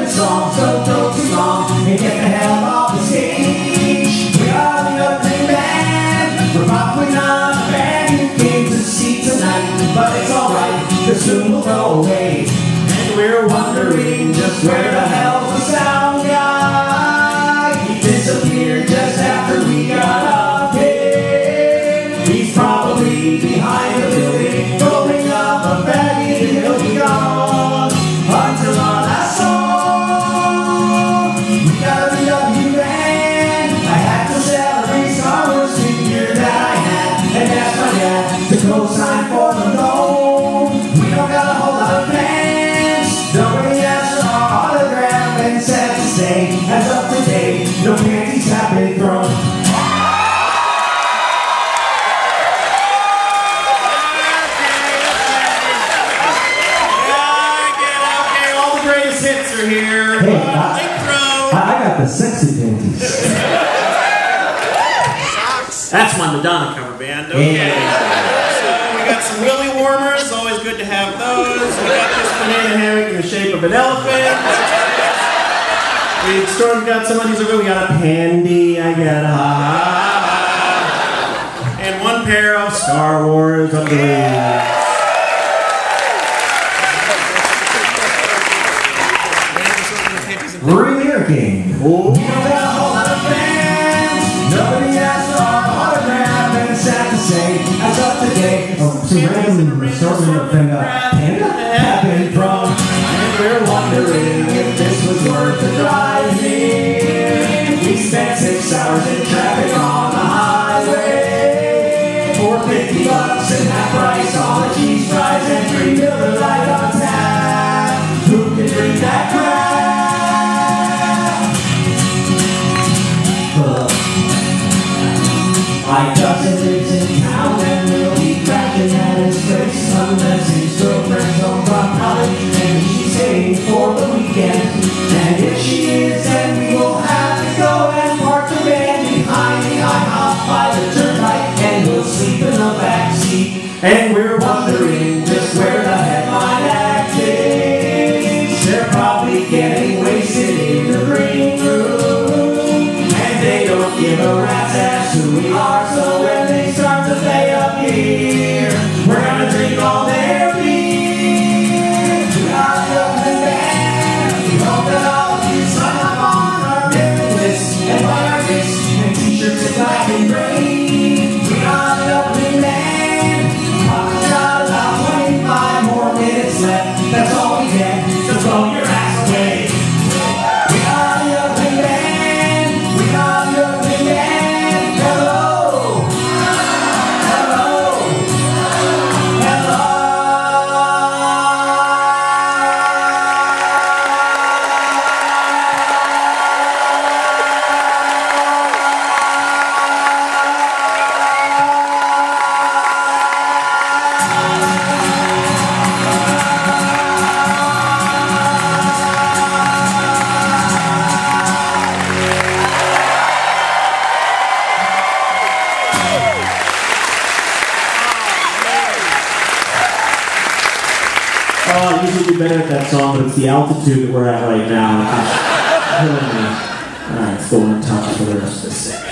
the song, so don't be wrong, and get the hell off the stage. We are the opening band, we're probably not a band you came to see tonight, but it's alright, cause soon we'll go away, and we're wondering just where here. Hey, Uh, I- Link I, I got the sexy panties. That's my Madonna cover band. Okay. Yeah. So we got some willy warmers. Always good to have those. We got this banana hammock in the shape of an elephant. We sort of got some of these over. We got a pandy. I got a ha ha ha. And one pair of Star Wars underwear. Premier King. Oh. We don't got a whole lot of fans. Nobody asked for our autograph, and it's sad to say, as of today, oh, some random assortment of Panda, Panda happened from, and we're wondering if this was worth the drive here. We spent six hours in My cousin lives in town and we'll be crashing at his place unless his girlfriend's home from college and she's staying for the weekend. And if she is, then we will have to go and park the van behind the IHOP by the turnpike and we'll sleep in the back seat. And we're wondering play Oh, I usually do better at that song, but it's the altitude that we're at right now. which is. Alright, let's go on top for the rest of the set.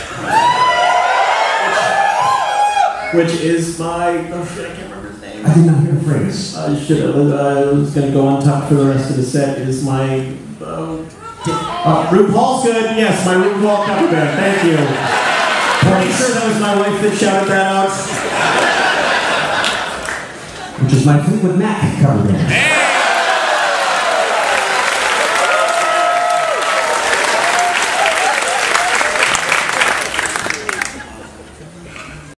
Which is my. Oh shit, I can't remember his name. I did not hear the phrase. I should have. I was going to go on top for the rest of the set. Is my. Uh, uh, RuPaul's good. Yes, my RuPaul cover band. Thank you. Pretty sure that was my wife that shouted that out. Which is my Fleetwood Mac cover band.